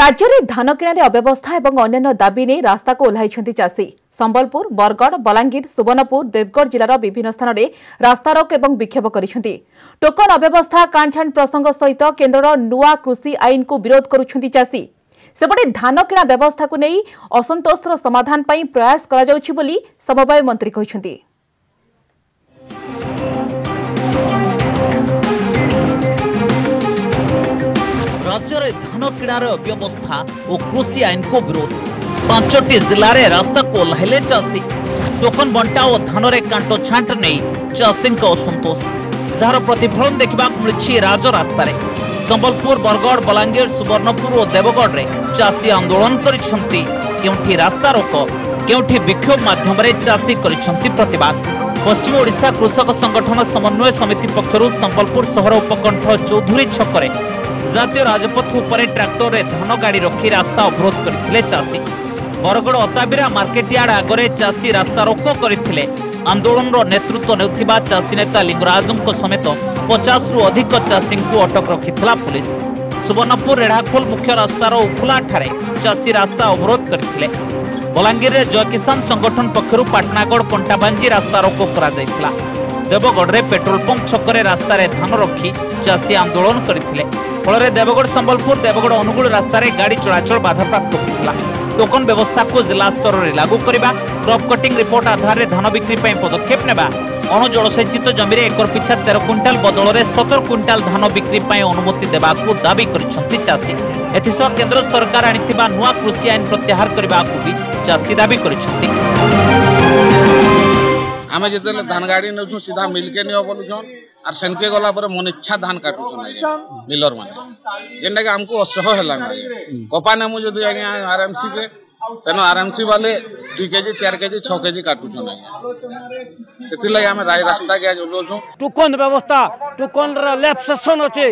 ରାଜ୍ୟରେ ଧାନ କିଣାରେ ଅବ୍ୟବସ୍ଥା ଏବଂ ଅନ୍ୟାନ୍ୟ ଦାବି ନେଇ ରାସ୍ତାକୁ ଓହ୍ଲାଇଛନ୍ତି ଚାଷୀ ସମ୍ବଲପୁର ବରଗଡ଼ ବଲାଙ୍ଗୀର ସୁବର୍ଣ୍ଣପୁର ଦେବଗଡ଼ ଜିଲ୍ଲାର ବିଭିନ୍ନ ସ୍ଥାନରେ ରାସ୍ତାରୋକ ଏବଂ ବିକ୍ଷୋଭ କରିଛନ୍ତି ଟୋକନ ଅବ୍ୟବସ୍ଥା କାଣ୍ଡଛାଣ୍ଡ ପ୍ରସଙ୍ଗ ସହିତ କେନ୍ଦ୍ରର ନୂଆ କୃଷି ଆଇନକୁ ବିରୋଧ କରୁଛନ୍ତି ଚାଷୀ ସେପଟେ ଧାନ କିଣା ବ୍ୟବସ୍ଥାକୁ ନେଇ ଅସନ୍ତୋଷର ସମାଧାନ ପାଇଁ ପ୍ରୟାସ କରାଯାଉଛି ବୋଲି ସମବାୟ ମନ୍ତ୍ରୀ କହିଛନ୍ତି ରାଜ୍ୟରେ ଧାନ କିଣାର ଅବ୍ୟବସ୍ଥା ଓ କୃଷି ଆଇନକୁ ବିରୋଧ ପାଞ୍ଚଟି ଜିଲ୍ଲାରେ ରାସ୍ତାକୁ ଓହ୍ଲାଇଲେ ଚାଷୀ ଟୋକନ ବଣ୍ଟା ଓ ଧାନରେ କାଣ୍ଟ ଛାଣ୍ଟ ନେଇ ଚାଷୀଙ୍କ ଅସନ୍ତୋଷ ଯାହାର ପ୍ରତିଫଳନ ଦେଖିବାକୁ ମିଳିଛି ରାଜରାସ୍ତାରେ ସମ୍ବଲପୁର ବରଗଡ଼ ବଲାଙ୍ଗୀର ସୁବର୍ଣ୍ଣପୁର ଓ ଦେବଗଡ଼ରେ ଚାଷୀ ଆନ୍ଦୋଳନ କରିଛନ୍ତି କେଉଁଠି ରାସ୍ତାରୋକ କେଉଁଠି ବିକ୍ଷୋଭ ମାଧ୍ୟମରେ ଚାଷୀ କରିଛନ୍ତି ପ୍ରତିବାଦ ପଶ୍ଚିମ ଓଡ଼ିଶା କୃଷକ ସଂଗଠନ ସମନ୍ୱୟ ସମିତି ପକ୍ଷରୁ ସମ୍ବଲପୁର ସହର ଉପକଣ୍ଠ ଚୌଧୁରୀ ଛକରେ ଜାତୀୟ ରାଜପଥ ଉପରେ ଟ୍ରାକ୍ଟରରେ ଧାନ ଗାଡ଼ି ରଖି ରାସ୍ତା ଅବରୋଧ କରିଥିଲେ ଚାଷୀ ବରଗଡ଼ ଅତାବିରା ମାର୍କେଟ ୟାର୍ଡ ଆଗରେ ଚାଷୀ ରାସ୍ତା ରୋକ କରିଥିଲେ ଆନ୍ଦୋଳନର ନେତୃତ୍ୱ ନେଉଥିବା ଚାଷୀ ନେତା ଲିଙ୍ଗରାଜଙ୍କ ସମେତ ପଚାଶରୁ ଅଧିକ ଚାଷୀଙ୍କୁ ଅଟକ ରଖିଥିଲା ପୁଲିସ ସୁବର୍ଣ୍ଣପୁର ରେଢ଼ାଖୋଲ ମୁଖ୍ୟ ରାସ୍ତାର ଉଖୁଲାଠାରେ ଚାଷୀ ରାସ୍ତା ଅବରୋଧ କରିଥିଲେ ବଲାଙ୍ଗୀରରେ ଜୟ କିଷାନ ସଂଗଠନ ପକ୍ଷରୁ ପାଟଣାଗଡ଼ କଣ୍ଟାବାଞ୍ଜି ରାସ୍ତା ରୋକ କରାଯାଇଥିଲା দেবগড়ে পেট্রোল পম্প ছকরে রাস্তায় ধান রক্ষি চাষী আন্দোলন করে ফলরে দেবগড় সম্বলপুর দেবগড় অনুগুল রাস্তায় গাড়ি চলাচল বাধাপ্রাপ্ত হয়েছিল টোকন ব্যবস্থা জেলা স্তরের লাগু করা ক্রপ কটিং রিপোর্ট আধারে ধান বিক্রি পদক্ষেপ নেওয়া অণজলসেচিত জমিরে একর পিছা তের কুইন্টাল বদলরে সতর কুইন্টাল ধান বিক্রি অনুমতি দেওয়া দাবি করেছেন চাষী এসহ কেন্দ্র সরকার আনি নূয়া কৃষি আইন প্রত্যাহার করা চাষী দাবি করেছেন আমি যেতে ধান গাড়ি নেছু সিধা মিলকে নিও বলুছন আর সেনকে গলা পরে মন ইচ্ছা ধান কাটুছন মিলর মানে যেটা কি আমি অসহ হল কপা নেমু যদি আজ্ঞা আরামসি কে তেন আরামসি বালে দুই কেজি চার কেজি ছ কেজি কাটুছন আজ্ঞা সেলাই আমি রায় রাস্তা গিয়ে ওলছু টুকন ব্যবস্থা টুকন লেফট সেকশন আছে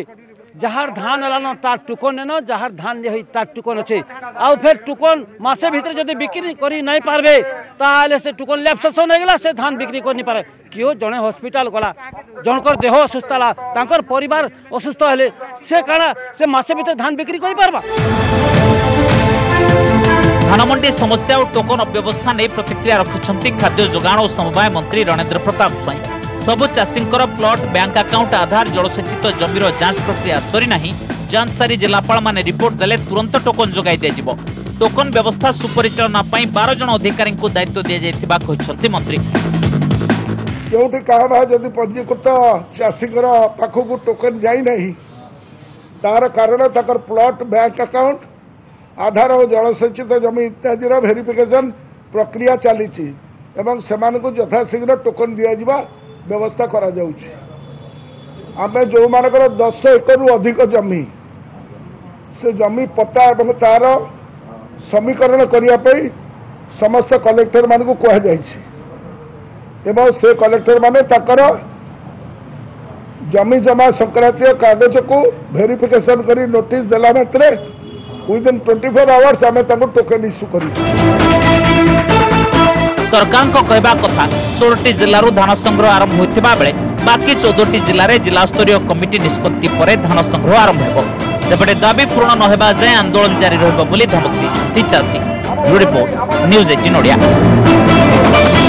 যাহার ধান এলানো তার টুকন এন যাহার ধান যে তার টুকন আছে আর ফের টুকন মাসে ভিতরে যদি বিক্রি করি নাই পারবে তাহলে সে টুকন ল্যাপসেসন হয়ে ଟୋକନ୍ সে ধান বিক্রি করে নিপারে কেউ জনে হসপিটাল গলা ଗଲା দেহ অসুস্থ ଅସୁସ୍ଥ ହେଲା পরিবার অসুস্থ হলে সে ସେ সে মাসে ভিতরে ধান বিক্রি করে କରିପାରବା ধানমন্ডি সমস্যা ও টোকন অব্যবস্থা নিয়ে প্রতিক্রিয়া রাখছেন খাদ্য যোগান ও সমবায় মন্ত্রী রণেন্দ্র প্রতাপ স্বাইঁ সবু চাষীঙ্কর প্লট ব্যাঙ্ক আকাউন্ট আধার জলসেচিত জমির যাঞ্চ প্রক্রিয়া সরি না যাঞ্চ সারি জেলাপাল মানে রিপোর্ট দেলে তুরন্ত টোকন যোগাই দিয়ে ଟୋକନ ବ୍ୟବସ୍ଥା ସୁପରିଚାଳନା ପାଇଁ ବାର ଜଣ ଅଧିକାରୀଙ୍କୁ ଦାୟିତ୍ୱ ଦିଆଯାଇଥିବା କହିଛନ୍ତି ମନ୍ତ୍ରୀ ଯେଉଁଠି କାହାର ଯଦି ପଞ୍ଜୀକୃତ ଚାଷୀଙ୍କର ପାଖକୁ ଟୋକନ ଯାଇନାହିଁ ତାହାର କାରଣ ତାଙ୍କର ପ୍ଲଟ୍ ବ୍ୟାଙ୍କ ଆକାଉଣ୍ଟ ଆଧାର ଓ ଜଳସେଚିତ ଜମି ଇତ୍ୟାଦିର ଭେରିଫିକେସନ୍ ପ୍ରକ୍ରିୟା ଚାଲିଛି ଏବଂ ସେମାନଙ୍କୁ ଯଥାଶୀଘ୍ର ଟୋକନ ଦିଆଯିବା ବ୍ୟବସ୍ଥା କରାଯାଉଛି ଆମେ ଯେଉଁମାନଙ୍କର ଦଶ ଏକରରୁ ଅଧିକ ଜମି ସେ ଜମି ପଟ୍ଟା ଏବଂ ତାର समीकरण करने समस्त कलेक्टर मान कहु से कलेक्टर मान तर जमी जमा संक्रांत कागज को भेरिफिकेसन कर नोटिस देला मात्रे विदिन ट्वेंटी फोर आवर्स आम टोकेन इश्यू कर सरकार कहवा कथा षोलटी जिलू धान संग्रह आरंभ होता बेले बाकी चौदह जिले जिला स्तरीय कमिटी निष्पत्ति धान संग्रह आरंभ हो ସେପଟେ ଦାବି ପୂରଣ ନ ହେବା ଯାଏଁ ଆନ୍ଦୋଳନ ଜାରି ରହିବ ବୋଲି ଧମକ ଦେଇଛନ୍ତି ଚାଷୀ ରିପୋର୍ଟ ନ୍ୟୁଜ୍ ଏଇଟିନ୍ ଓଡ଼ିଆ